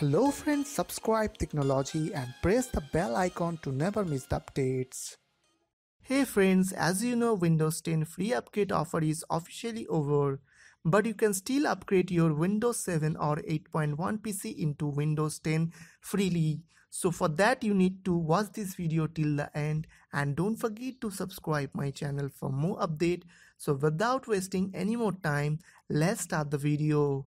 Hello friends, subscribe Tricknology and press the bell icon to never miss the updates. Hey friends, as you know Windows 10 free upgrade offer is officially over, but you can still upgrade your Windows 7 or 8.1 PC into Windows 10 freely. So for that you need to watch this video till the end and don't forget to subscribe my channel for more update. So without wasting any more time, let's start the video.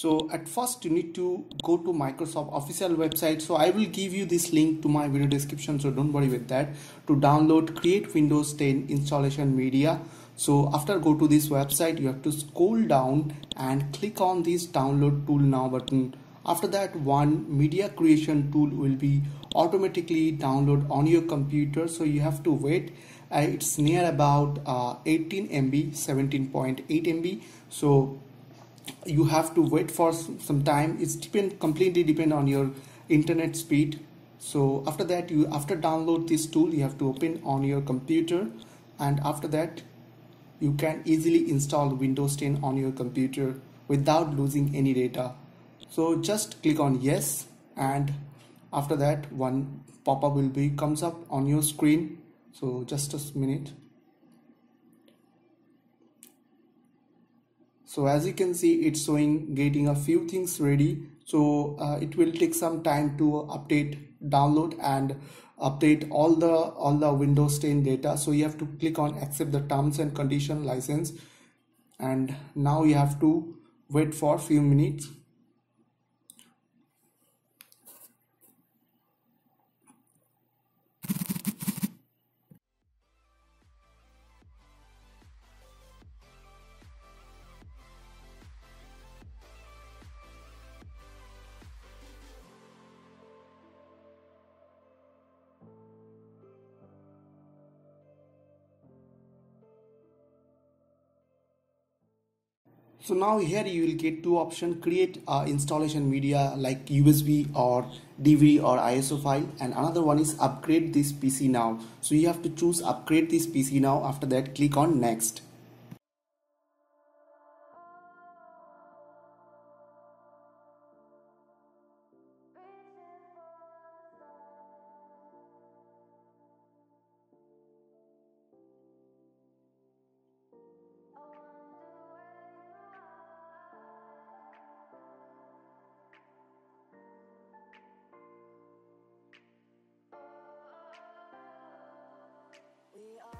So at first you need to go to Microsoft official website. So I will give you this link to my video description. So don't worry with that to download create Windows 10 installation media. So after go to this website, you have to scroll down and click on this download tool now button. After that one media creation tool will be automatically download on your computer. So you have to wait. Uh, it's near about uh, 18 MB, 17.8 MB. So you have to wait for some time. It's depend completely depend on your internet speed. So after that you after download this tool you have to open on your computer. And after that you can easily install windows 10 on your computer without losing any data. So just click on yes and after that one pop-up will be comes up on your screen. So just a minute so as you can see it's showing getting a few things ready. So uh, it will take some time to update download and update all the all the windows 10 data. So you have to click on accept the terms and condition license. And now you have to wait for a few minutes so now here you will get two options. Create uh, installation media like USB or DVD or ISO file. And another one is upgrade this PC now. So you have to choose upgrade this PC now. After that click on next They are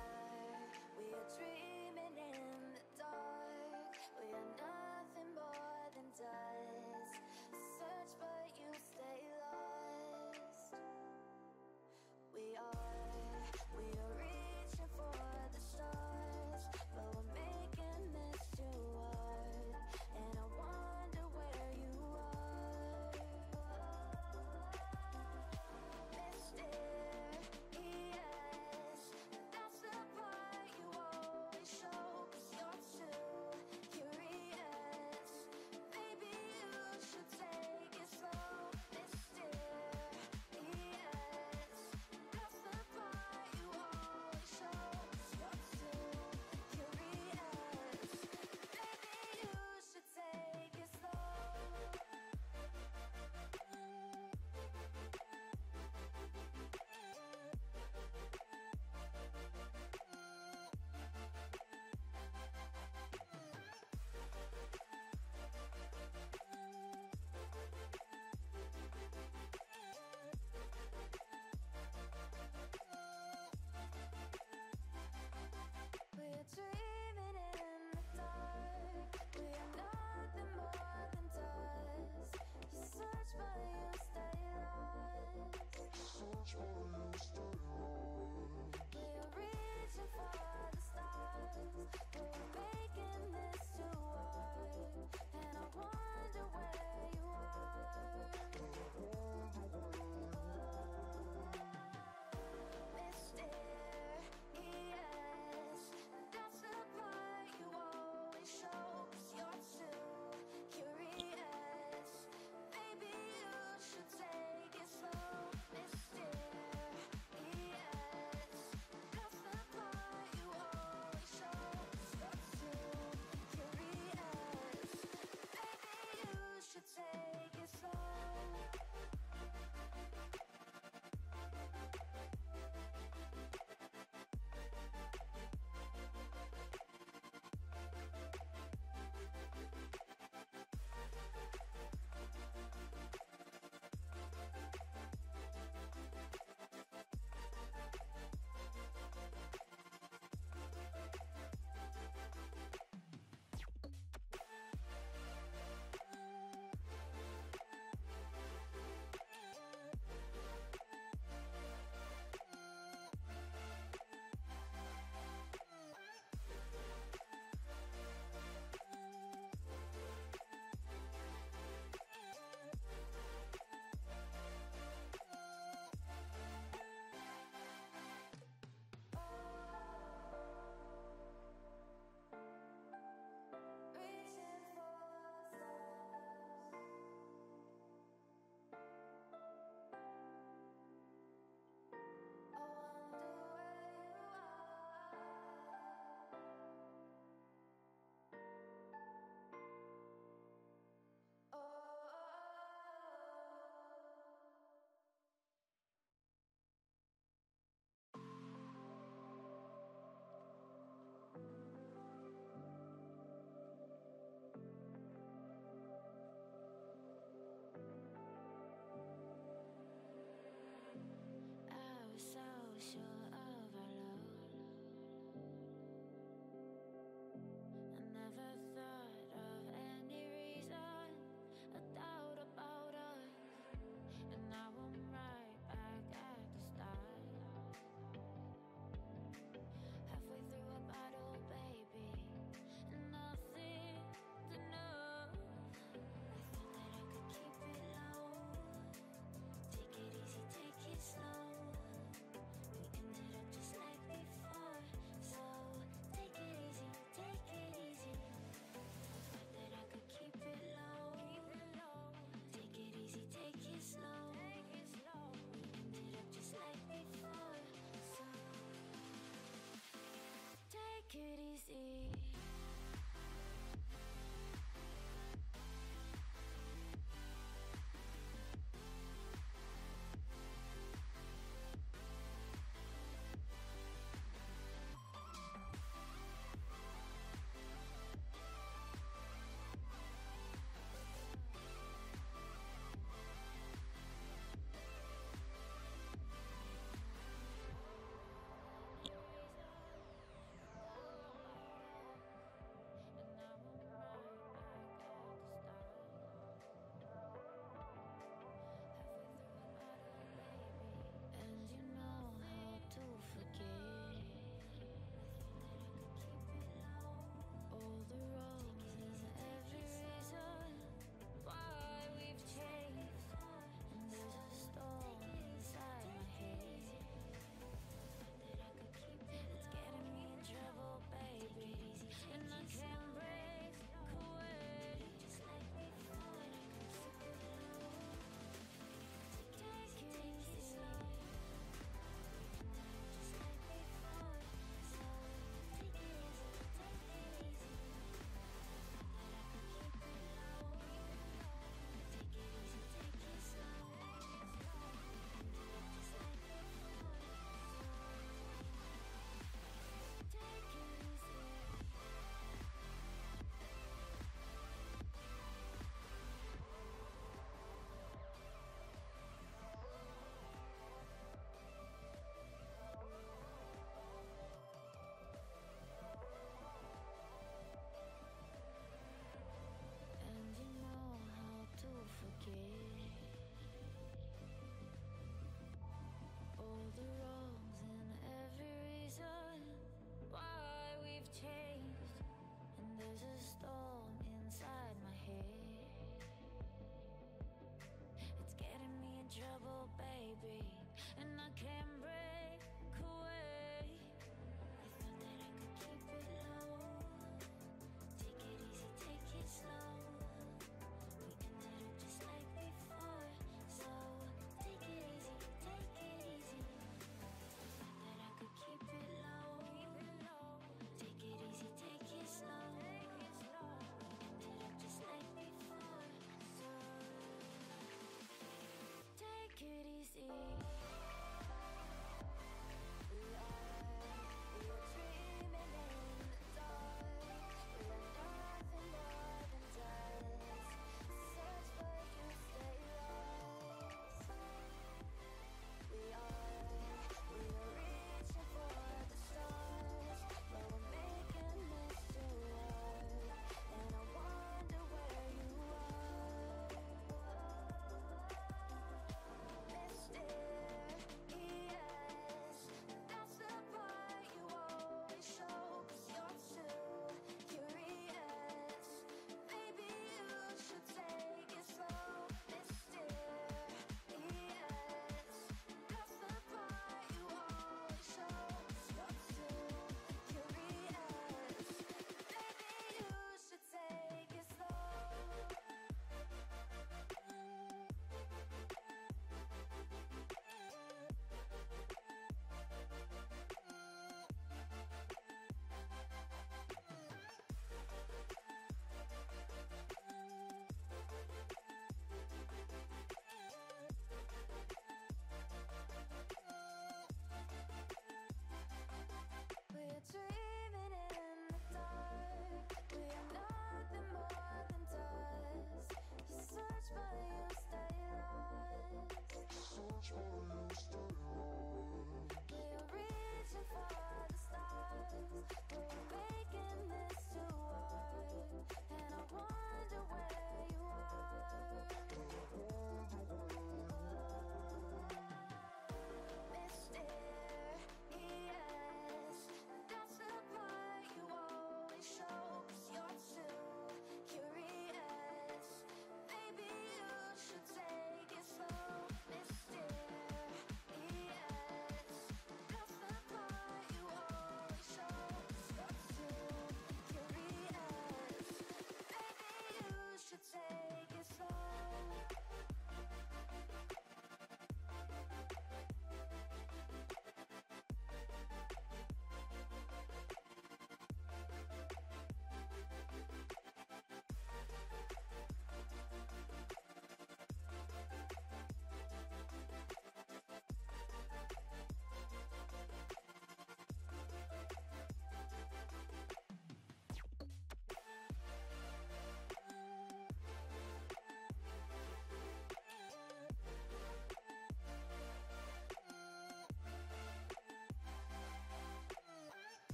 see.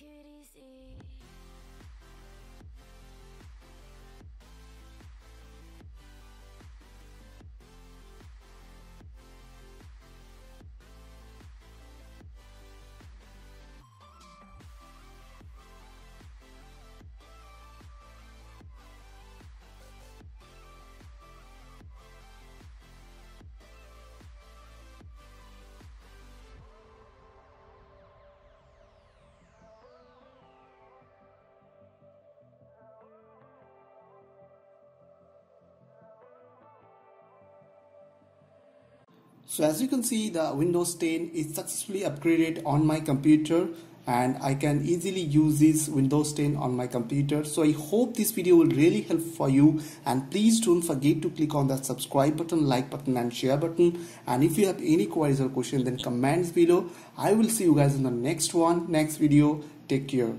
security so as you can see the Windows 10 is successfully upgraded on my computer and I can easily use this Windows 10 on my computer. So I hope this video will really help for you. And please don't forget to click on that subscribe button like button and share button. And if you have any queries or questions then comments below. I will see you guys in the next one next video. Take care